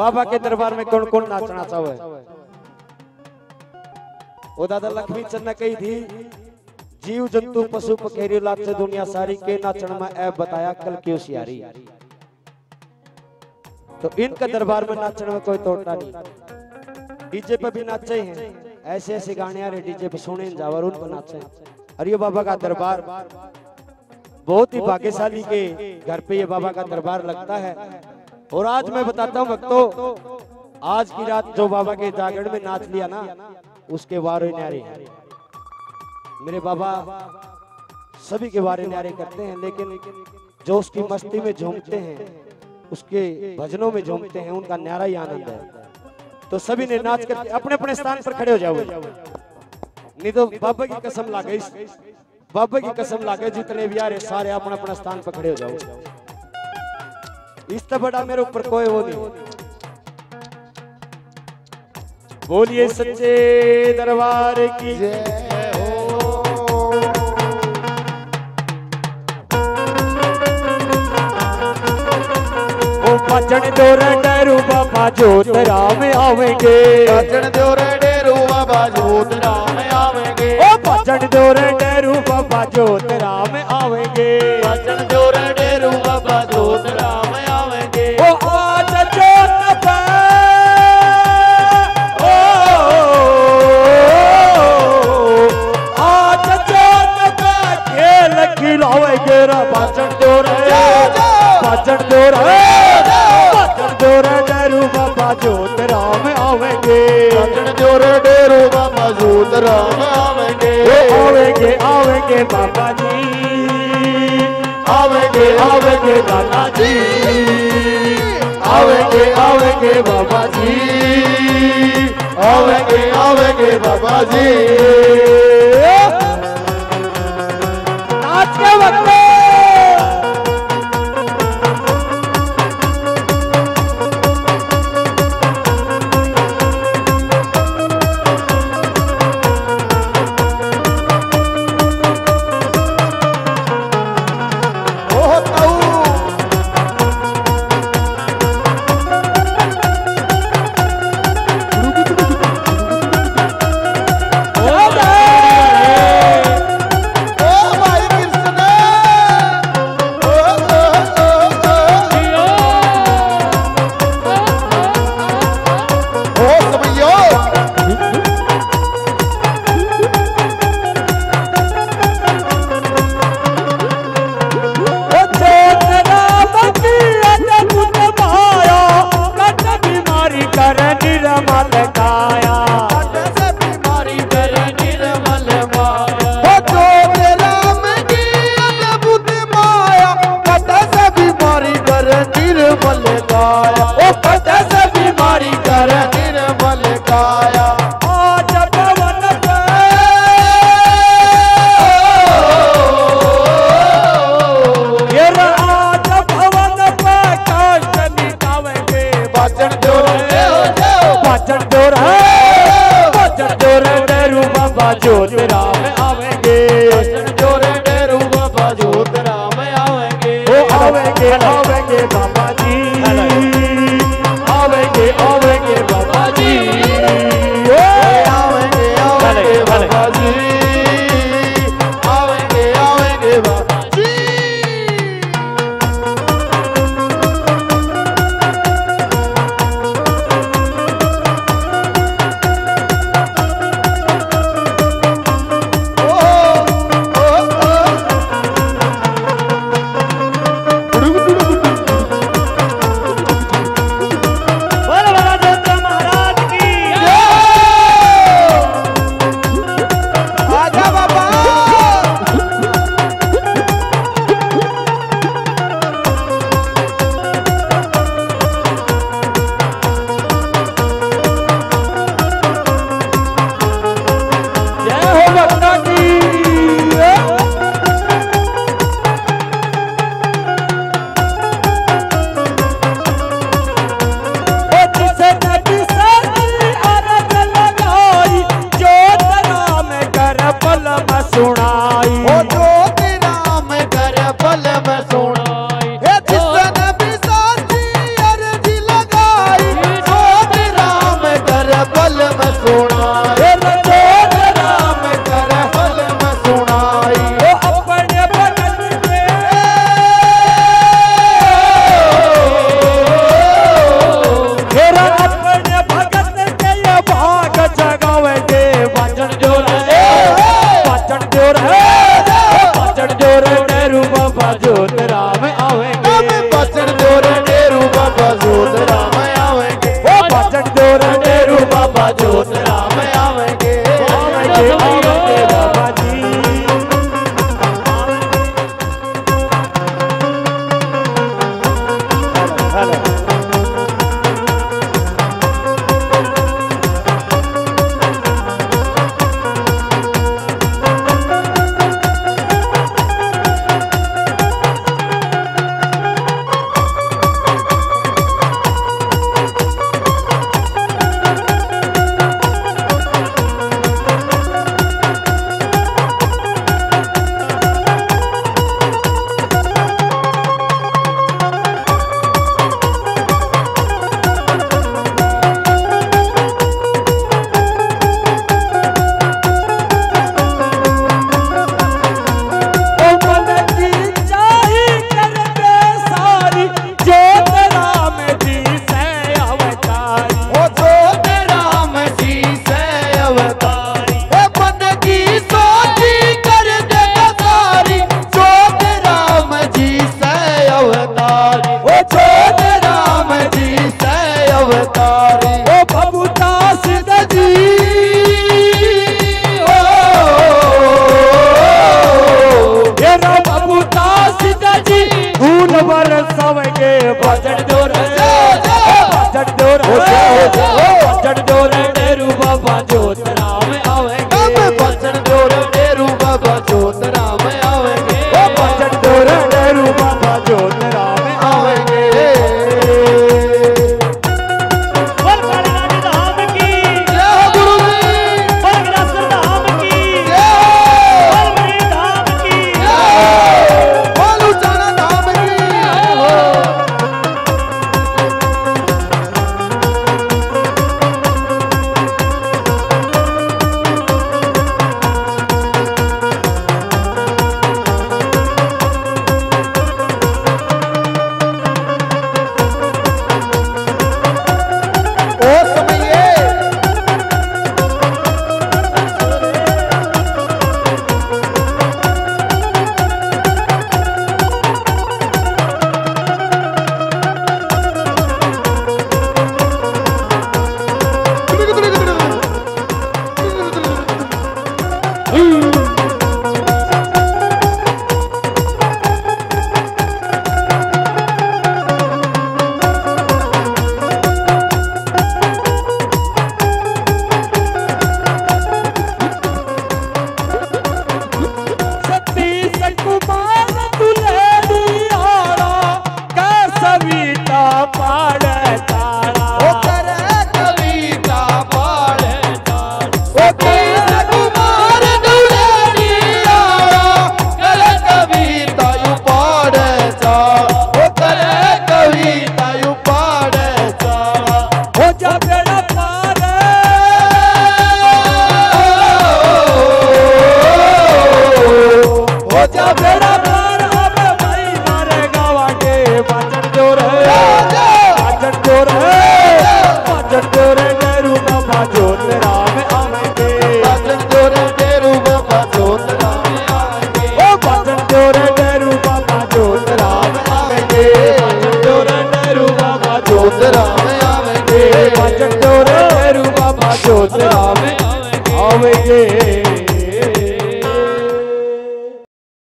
बाबा के दरबार में कौन कौन नाचना चाहे? ओ दादा लक्ष्मी चंद कही थी, जीव जंतु पशु पखेरी से दुनिया सारी के नाचन में ऐ बताया कल की होशियारी। तो इनका दरबार में नाचने में कोई तोड़ता नहीं। डीजे पे भी नाचे हैं ऐसे ऐसे गाने आ रहे डीजे पे सुने जावर उन पर नाचे अरे बाबा का दरबार बहुत ही भाग्यशाली के घर पे ये बाबा का दरबार लगता है। और आज मैं बताता हूँ, भक्तों, आज की रात जो बाबा के जागरण में नाच लिया ना, उसके वारे न्यारे। मेरे बाबा सभी के बारे न्यारे करते हैं, लेकिन जो उसकी मस्ती में झूमते हैं, उसके भजनों में झूमते हैं, उनका न्यारा ही आनंद है। तो सभी ने नाच कर अपने अपने स्थान पर खड़े हो जाओ। नहीं तो बाबा की कसम ला गई बाबा की कसम ला गई जितने भी आ रहे सारे अपने अपने स्थान पर खड़े हो जाओ। इससे बड़ा मेरे ऊपर कोई वो नहीं। बोलिए सच्चे दरबार की। ओ भजन दो डरू बाबा जोत राम आवेंगे। सजन दियोरे डेरू बाबा जोत राम आवेंगे। ओ भजन दो डरू बाबा जोत राम आवेंगे। सजन दियोरे डेरू बाबा जोत राम भजन दो भजन दो डरू बाबा जोत राम आवेंगे। सजन दियोरे डेरू बाबा जोत राम आवेंगे। आवेंगे आवेंगे बाबा जी आवेंगे आवेंगे दादा जी आवेंगे आवेंगे बाबा जी आवेंगे आवेंगे बाबा जी नाच के वक्त जाओ भजन ज़ोर। है भजन ज़ोर डरू बाबा जोत राम आवेंगे बचन डेरू बाबा जोत राम आवेंगे। ओ आवेंगे आवेंगे बाबा Hallelujah. अवतारी। ओ बबुदास जी मेरा बबुदास जी फूल वर सबके भजन ज़ोर भजन ज़ोर भजन ज़ोर तेरू बाबा जोत राम आवे। जोत आवे आवे गे